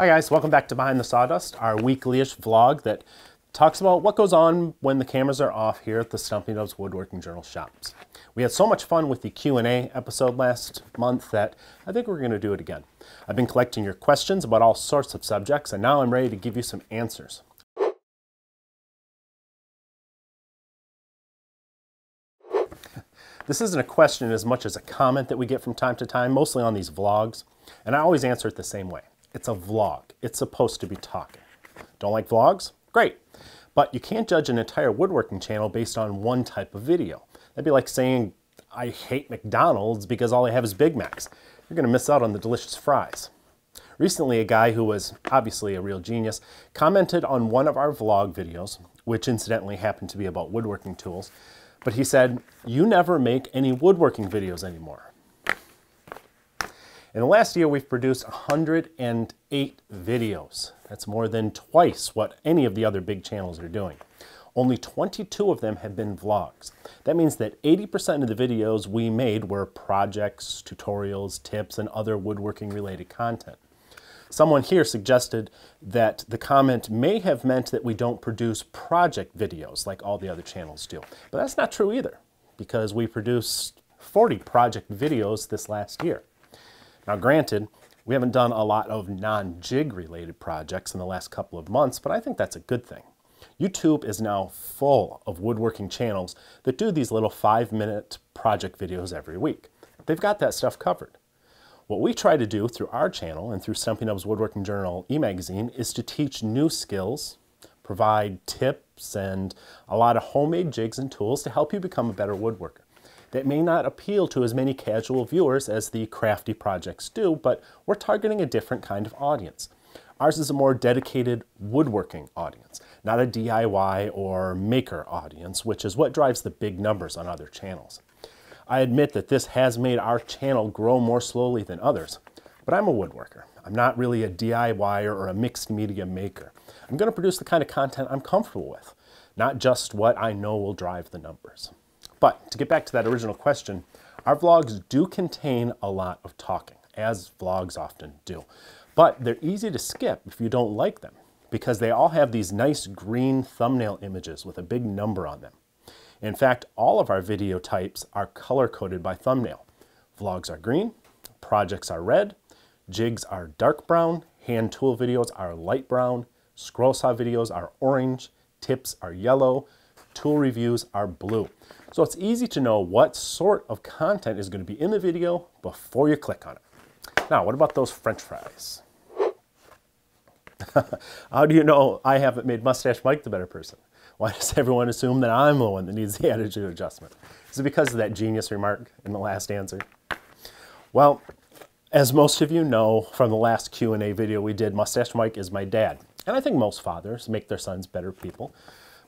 Hi guys, welcome back to Behind the Sawdust, our weekly-ish vlog that talks about what goes on when the cameras are off here at the Stumpy Nubs Woodworking Journal shops. We had so much fun with the Q&A episode last month that I think we're going to do it again. I've been collecting your questions about all sorts of subjects and now I'm ready to give you some answers. This isn't a question as much as a comment that we get from time to time, mostly on these vlogs, and I always answer it the same way. It's a vlog. It's supposed to be talking. Don't like vlogs? Great. But you can't judge an entire woodworking channel based on one type of video. That'd be like saying, I hate McDonald's because all I have is Big Macs. You're gonna miss out on the delicious fries. Recently, a guy who was obviously a real genius commented on one of our vlog videos, which incidentally happened to be about woodworking tools, but he said, you never make any woodworking videos anymore. In the last year, we've produced 108 videos. That's more than twice what any of the other big channels are doing. Only 22 of them have been vlogs. That means that 80% of the videos we made were projects, tutorials, tips, and other woodworking related content. Someone here suggested that the comment may have meant that we don't produce project videos like all the other channels do. But that's not true either, because we produced 40 project videos this last year. Now granted, we haven't done a lot of non-jig related projects in the last couple of months, but I think that's a good thing. YouTube is now full of woodworking channels that do these little five minute project videos every week. They've got that stuff covered. What we try to do through our channel and through Stumpy Nubs Woodworking Journal e-magazine is to teach new skills, provide tips and a lot of homemade jigs and tools to help you become a better woodworker that may not appeal to as many casual viewers as the crafty projects do, but we're targeting a different kind of audience. Ours is a more dedicated woodworking audience, not a DIY or maker audience, which is what drives the big numbers on other channels. I admit that this has made our channel grow more slowly than others, but I'm a woodworker. I'm not really a DIYer or a mixed media maker. I'm going to produce the kind of content I'm comfortable with, not just what I know will drive the numbers. But to get back to that original question, our vlogs do contain a lot of talking, as vlogs often do. But they're easy to skip if you don't like them, because they all have these nice green thumbnail images with a big number on them. In fact, all of our video types are color-coded by thumbnail. Vlogs are green, projects are red, jigs are dark brown, hand tool videos are light brown, scroll saw videos are orange, tips are yellow, tool reviews are blue. So it's easy to know what sort of content is going to be in the video before you click on it. Now, what about those french fries? How do you know I haven't made Mustache Mike the better person? Why does everyone assume that I'm the one that needs the attitude adjustment? Is it because of that genius remark in the last answer? Well, as most of you know from the last Q&A video we did, Mustache Mike is my dad. And I think most fathers make their sons better people.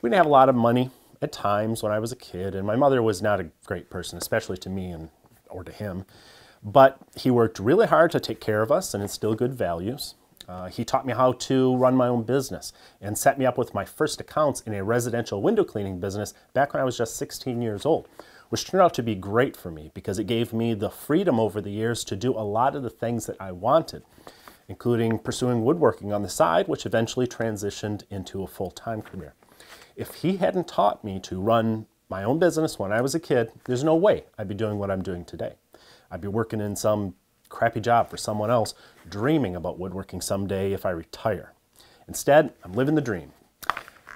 We didn't have a lot of money at times when I was a kid, and my mother was not a great person, especially to me and or to him. But he worked really hard to take care of us and instill good values. Uh, he taught me how to run my own business and set me up with my first accounts in a residential window cleaning business back when I was just 16 years old, which turned out to be great for me because it gave me the freedom over the years to do a lot of the things that I wanted, including pursuing woodworking on the side, which eventually transitioned into a full-time career. If he hadn't taught me to run my own business when I was a kid, there's no way I'd be doing what I'm doing today. I'd be working in some crappy job for someone else, dreaming about woodworking someday if I retire. Instead, I'm living the dream.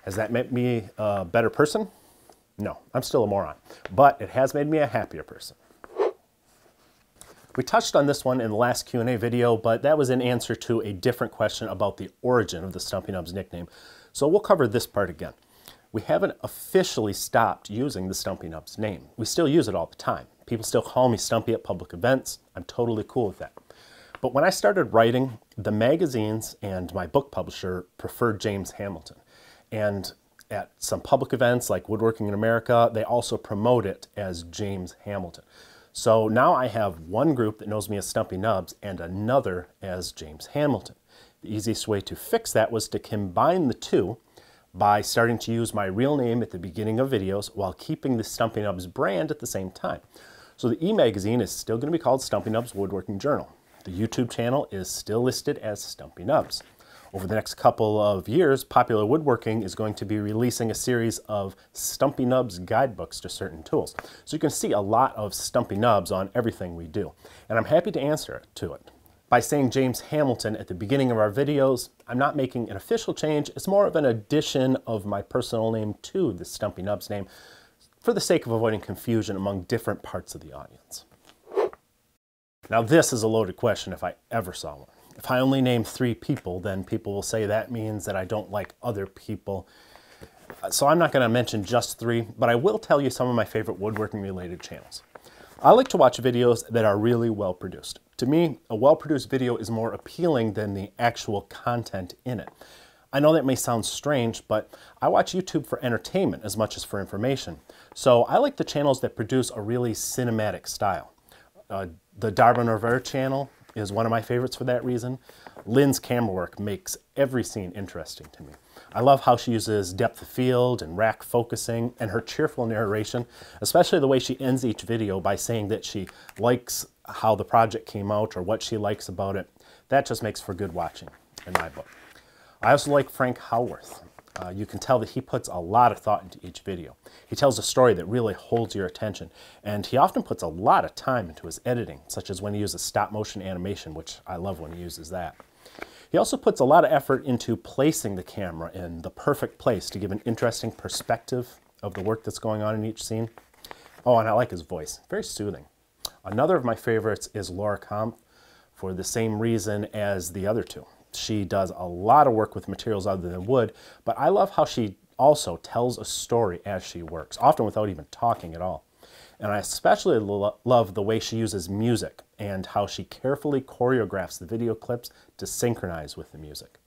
Has that made me a better person? No, I'm still a moron, but it has made me a happier person. We touched on this one in the last Q&A video, but that was in answer to a different question about the origin of the Stumpy Nubs nickname. So we'll cover this part again. We haven't officially stopped using the Stumpy Nubs name. We still use it all the time. People still call me Stumpy at public events. I'm totally cool with that. But when I started writing, the magazines and my book publisher preferred James Hamilton. And at some public events like Woodworking in America, they also promote it as James Hamilton. So now I have one group that knows me as Stumpy Nubs and another as James Hamilton. The easiest way to fix that was to combine the two by starting to use my real name at the beginning of videos while keeping the Stumpy Nubs brand at the same time. So the e-magazine is still going to be called Stumpy Nubs Woodworking Journal. The YouTube channel is still listed as Stumpy Nubs. Over the next couple of years, Popular Woodworking is going to be releasing a series of Stumpy Nubs guidebooks to certain tools. So you can see a lot of Stumpy Nubs on everything we do. And I'm happy to answer to it. By saying James Hamilton at the beginning of our videos, I'm not making an official change. It's more of an addition of my personal name to the Stumpy Nubs name for the sake of avoiding confusion among different parts of the audience. Now this is a loaded question if I ever saw one. If I only name three people, then people will say that means that I don't like other people. Uh, so I'm not going to mention just three, but I will tell you some of my favorite woodworking related channels. I like to watch videos that are really well produced. To me, a well produced video is more appealing than the actual content in it. I know that may sound strange, but I watch YouTube for entertainment as much as for information. So I like the channels that produce a really cinematic style. Uh, the Darbin Orvar channel is one of my favorites for that reason. Linn's camera work makes every scene interesting to me. I love how she uses depth of field and rack focusing and her cheerful narration, especially the way she ends each video by saying that she likes how the project came out or what she likes about it. That just makes for good watching in my book. I also like Frank Howarth. Uh, you can tell that he puts a lot of thought into each video. He tells a story that really holds your attention, and he often puts a lot of time into his editing, such as when he uses stop motion animation, which I love when he uses that. He also puts a lot of effort into placing the camera in the perfect place to give an interesting perspective of the work that's going on in each scene. Oh, and I like his voice, very soothing. Another of my favorites is Laura Kampf for the same reason as the other two. She does a lot of work with materials other than wood, but I love how she also tells a story as she works, often without even talking at all. And I especially lo love the way she uses music and how she carefully choreographs the video clips to synchronize with the music.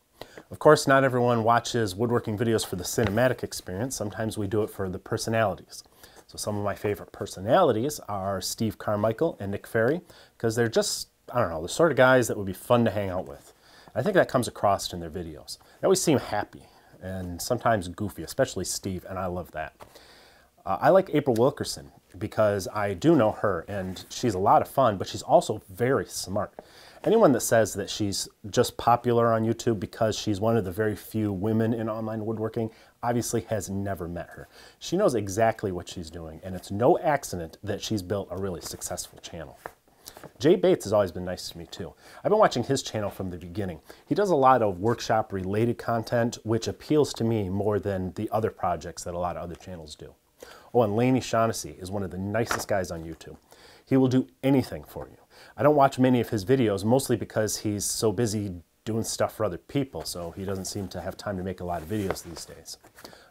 Of course, not everyone watches woodworking videos for the cinematic experience. Sometimes we do it for the personalities. So some of my favorite personalities are Steve Carmichael and Nick Ferry because they're just, I don't know, the sort of guys that would be fun to hang out with. I think that comes across in their videos. They always seem happy and sometimes goofy, especially Steve, and I love that. Uh, I like April Wilkerson because I do know her and she's a lot of fun, but she's also very smart. Anyone that says that she's just popular on YouTube because she's one of the very few women in online woodworking obviously has never met her. She knows exactly what she's doing, and it's no accident that she's built a really successful channel. Jay Bates has always been nice to me too. I've been watching his channel from the beginning. He does a lot of workshop related content, which appeals to me more than the other projects that a lot of other channels do. Oh, and Laney Shaughnessy is one of the nicest guys on YouTube. He will do anything for you. I don't watch many of his videos, mostly because he's so busy doing stuff for other people, so he doesn't seem to have time to make a lot of videos these days.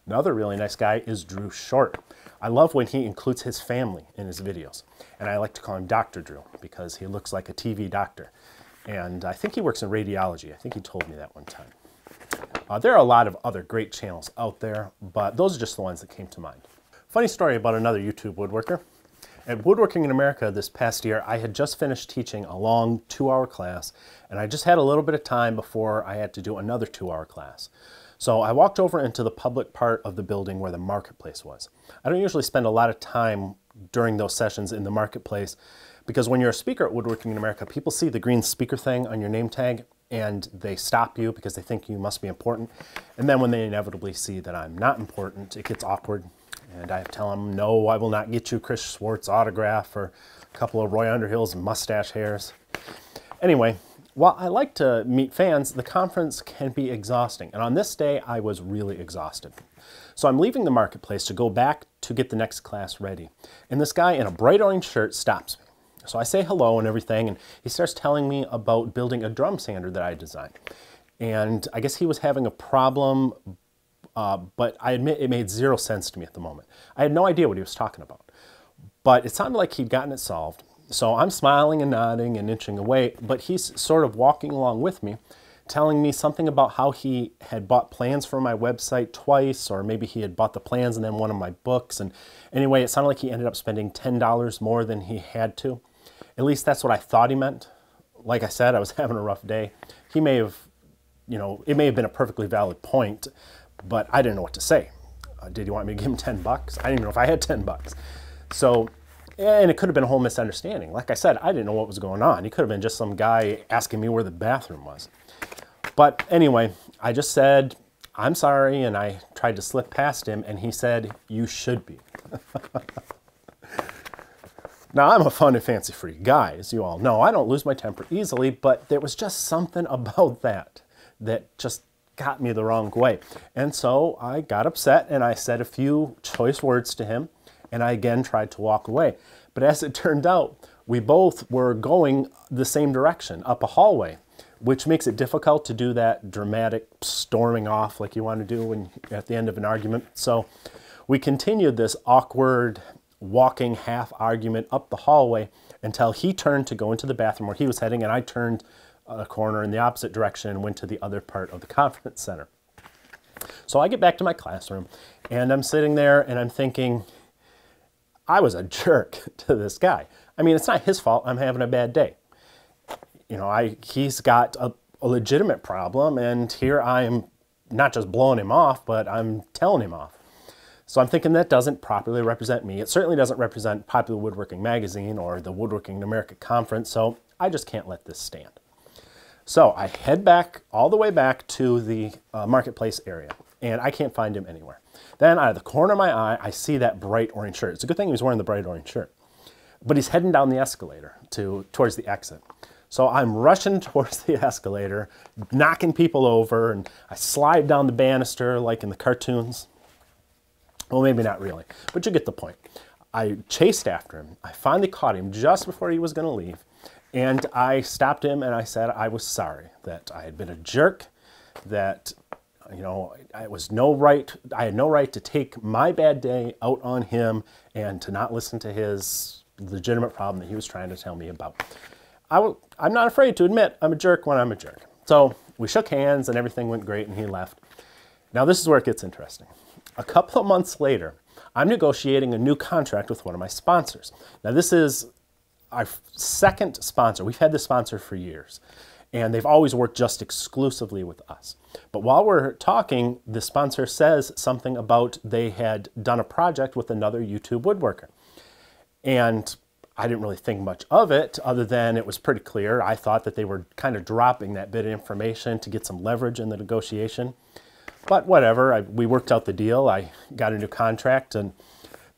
Another really nice guy is Drew Short. I love when he includes his family in his videos. And I like to call him Dr. Drew because he looks like a TV doctor. And I think he works in radiology. I think he told me that one time. Uh, there are a lot of other great channels out there, but those are just the ones that came to mind. Funny story about another YouTube woodworker. At Woodworking in America this past year, I had just finished teaching a long two-hour class, and I just had a little bit of time before I had to do another two-hour class. So I walked over into the public part of the building where the marketplace was. I don't usually spend a lot of time during those sessions in the marketplace because when you're a speaker at Woodworking in America, people see the green speaker thing on your name tag and they stop you because they think you must be important. And then when they inevitably see that I'm not important, it gets awkward. And I tell them, no, I will not get you Chris Schwarz autograph or a couple of Roy Underhill's mustache hairs. Anyway, while I like to meet fans, the conference can be exhausting, and on this day I was really exhausted. So I'm leaving the marketplace to go back to get the next class ready, and this guy in a bright orange shirt stops me. So I say hello and everything, and he starts telling me about building a drum sander that I designed. And I guess he was having a problem, uh, but I admit it made zero sense to me at the moment. I had no idea what he was talking about. But it sounded like he'd gotten it solved, so I'm smiling and nodding and inching away, but he's sort of walking along with me, telling me something about how he had bought plans for my website twice, or maybe he had bought the plans and then one of my books. And anyway, it sounded like he ended up spending $10 more than he had to. At least that's what I thought he meant. Like I said, I was having a rough day. He may have, you know, it may have been a perfectly valid point, but I didn't know what to say. Uh, did he want me to give him 10 bucks? I didn't even know if I had 10 bucks. So And it could have been a whole misunderstanding. Like I said, I didn't know what was going on. He could have been just some guy asking me where the bathroom was. But anyway, I just said, I'm sorry, and I tried to slip past him, and he said, You should be. now, I'm a fun and fancy free guy, as you all know. I don't lose my temper easily, but there was just something about that that just got me the wrong way. And so I got upset and I said a few choice words to him, and I again tried to walk away. But as it turned out, we both were going the same direction, up a hallway which makes it difficult to do that dramatic storming off like you want to do when, at the end of an argument. So we continued this awkward walking half argument up the hallway until he turned to go into the bathroom where he was heading and I turned a corner in the opposite direction and went to the other part of the conference center. So I get back to my classroom and I'm sitting there and I'm thinking, I was a jerk to this guy. I mean, it's not his fault I'm having a bad day you know, I he's got a, a legitimate problem, and here I am not just blowing him off, but I'm telling him off. So I'm thinking that doesn't properly represent me. It certainly doesn't represent Popular Woodworking Magazine or the Woodworking in America Conference, so I just can't let this stand. So I head back, all the way back to the uh, marketplace area, and I can't find him anywhere. Then out of the corner of my eye, I see that bright orange shirt. It's a good thing he was wearing the bright orange shirt. But he's heading down the escalator to towards the exit. So I'm rushing towards the escalator, knocking people over, and I slide down the banister like in the cartoons. Well, maybe not really, but you get the point. I chased after him. I finally caught him just before he was going to leave. And I stopped him and I said I was sorry that I had been a jerk, that you know, I was no right, I had no right to take my bad day out on him and to not listen to his legitimate problem that he was trying to tell me about. I w- I'm not afraid to admit I'm a jerk when I'm a jerk. So we shook hands and everything went great and he left. Now, this is where it gets interesting. A couple of months later, I'm negotiating a new contract with one of my sponsors. Now, this is our second sponsor. We've had this sponsor for years, and they've always worked just exclusively with us. But while we're talking, the sponsor says something about they had done a project with another YouTube woodworker. And I didn't really think much of it other than it was pretty clear. I thought that they were kind of dropping that bit of information to get some leverage in the negotiation. But whatever, I, we worked out the deal. I got a new contract. And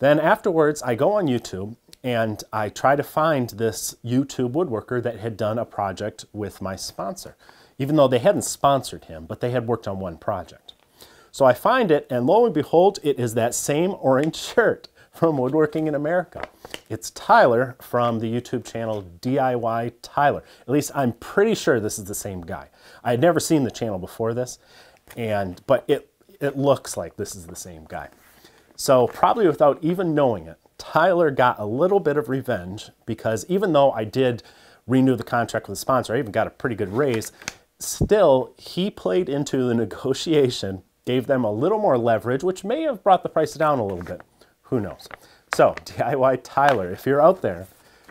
then afterwards, I go on YouTube and I try to find this YouTube woodworker that had done a project with my sponsor, even though they hadn't sponsored him, but they had worked on one project. So I find it, and lo and behold, it is that same orange shirt from Woodworking in America. It's Tyler from the YouTube channel DIY Tyler. At least I'm pretty sure this is the same guy. I had never seen the channel before this, and but it it looks like this is the same guy. So probably without even knowing it, Tyler got a little bit of revenge because even though I did renew the contract with the sponsor, I even got a pretty good raise, still he played into the negotiation, gave them a little more leverage, which may have brought the price down a little bit. Who knows? So, DIY Tyler, if you're out there,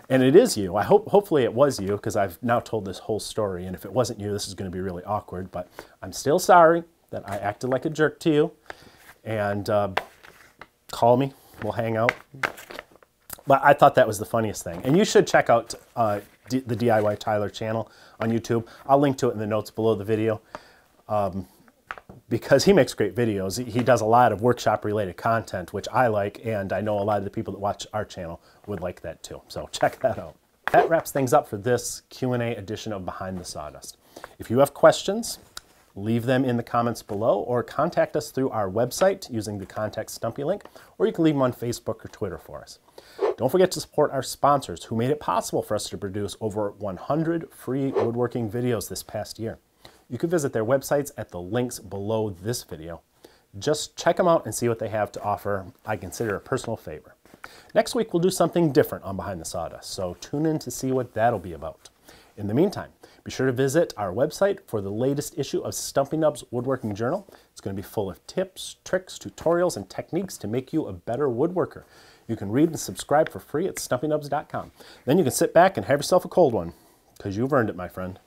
and it is you, I hope hopefully it was you because I've now told this whole story, and if it wasn't you, this is going to be really awkward. But I'm still sorry that I acted like a jerk to you, and uh, call me. We'll hang out. But I thought that was the funniest thing, and you should check out uh, D the DIY Tyler channel on YouTube. I'll link to it in the notes below the video. Um, because he makes great videos. He does a lot of workshop related content, which I like, and I know a lot of the people that watch our channel would like that too. So check that out. That wraps things up for this Q&A edition of Behind the Sawdust. If you have questions, leave them in the comments below or contact us through our website using the Contact Stumpy link, or you can leave them on Facebook or Twitter for us. Don't forget to support our sponsors who made it possible for us to produce over 100 free woodworking videos this past year you can visit their websites at the links below this video. Just check them out and see what they have to offer. I consider a personal favor. Next week, we'll do something different on Behind the Sawdust, so tune in to see what that'll be about. In the meantime, be sure to visit our website for the latest issue of Stumpy Nubs Woodworking Journal. It's going to be full of tips, tricks, tutorials, and techniques to make you a better woodworker. You can read and subscribe for free at stumpynubs.com. Then you can sit back and have yourself a cold one, because you've earned it, my friend.